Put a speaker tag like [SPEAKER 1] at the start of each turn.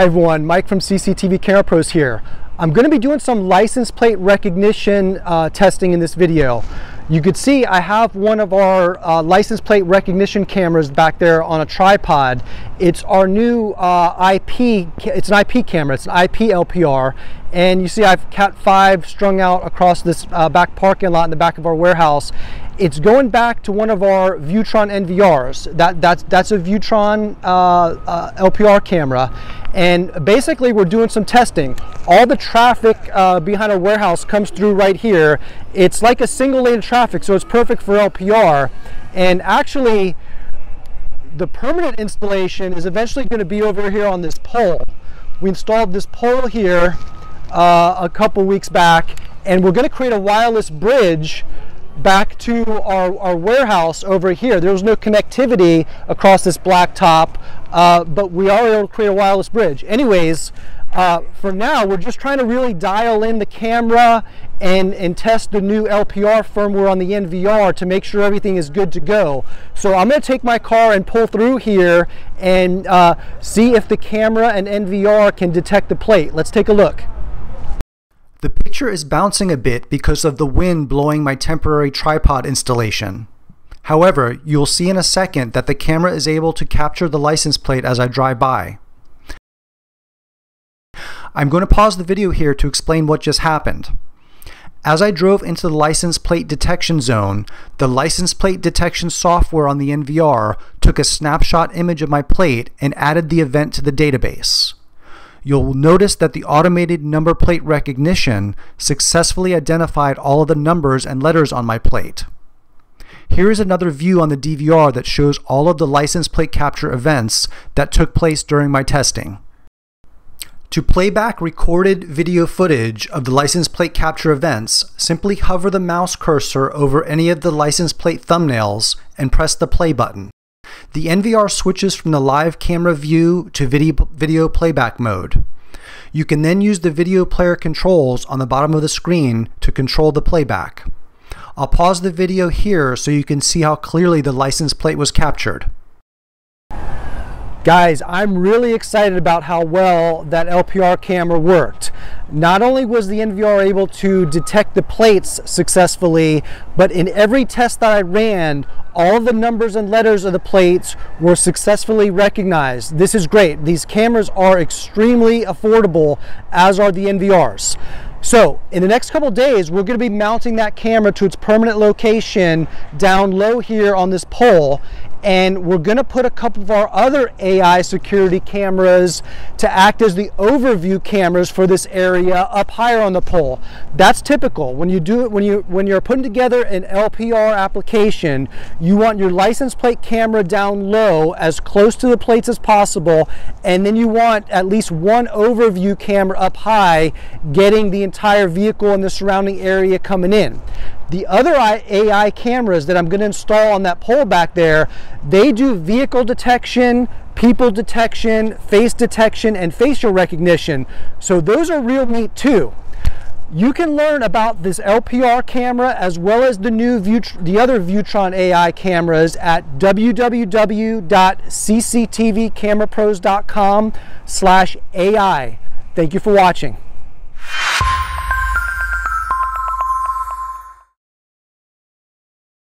[SPEAKER 1] Hi everyone, Mike from CCTV Camera Pros here. I'm going to be doing some license plate recognition uh, testing in this video. You could see I have one of our uh, license plate recognition cameras back there on a tripod. It's our new uh, IP, it's an IP camera, it's an IP LPR. And you see I've Cat 5 strung out across this uh, back parking lot in the back of our warehouse. It's going back to one of our Viewtron NVRs. That, that's, that's a Viewtron uh, uh, LPR camera. And basically we're doing some testing. All the traffic uh, behind our warehouse comes through right here. It's like a single lane traffic traffic, so it's perfect for LPR. And actually, the permanent installation is eventually going to be over here on this pole. We installed this pole here uh, a couple weeks back, and we're going to create a wireless bridge back to our, our warehouse over here. There was no connectivity across this blacktop, uh, but we are able to create a wireless bridge. Anyways, uh, for now, we're just trying to really dial in the camera and, and test the new LPR firmware on the NVR to make sure everything is good to go. So I'm going to take my car and pull through here and uh, see if the camera and NVR can detect the plate. Let's take a look. The picture is bouncing a bit because of the wind blowing my temporary tripod installation. However, you'll see in a second that the camera is able to capture the license plate as I drive by. I'm going to pause the video here to explain what just happened. As I drove into the license plate detection zone, the license plate detection software on the NVR took a snapshot image of my plate and added the event to the database. You'll notice that the automated number plate recognition successfully identified all of the numbers and letters on my plate. Here is another view on the DVR that shows all of the license plate capture events that took place during my testing. To playback recorded video footage of the license plate capture events, simply hover the mouse cursor over any of the license plate thumbnails and press the play button. The NVR switches from the live camera view to video, video playback mode. You can then use the video player controls on the bottom of the screen to control the playback. I'll pause the video here so you can see how clearly the license plate was captured. Guys, I'm really excited about how well that LPR camera worked. Not only was the NVR able to detect the plates successfully, but in every test that I ran, all the numbers and letters of the plates were successfully recognized. This is great. These cameras are extremely affordable, as are the NVRs. So in the next couple days, we're going to be mounting that camera to its permanent location down low here on this pole and we're going to put a couple of our other AI security cameras to act as the overview cameras for this area up higher on the pole. That's typical. When you do it, when you when you're putting together an LPR application, you want your license plate camera down low, as close to the plates as possible, and then you want at least one overview camera up high, getting the entire vehicle and the surrounding area coming in. The other AI cameras that I'm going to install on that pole back there, they do vehicle detection, people detection, face detection, and facial recognition. So those are real neat too. You can learn about this LPR camera as well as the new the other Viewtron AI cameras at www.cctvcamerapros.com slash AI. Thank you for watching.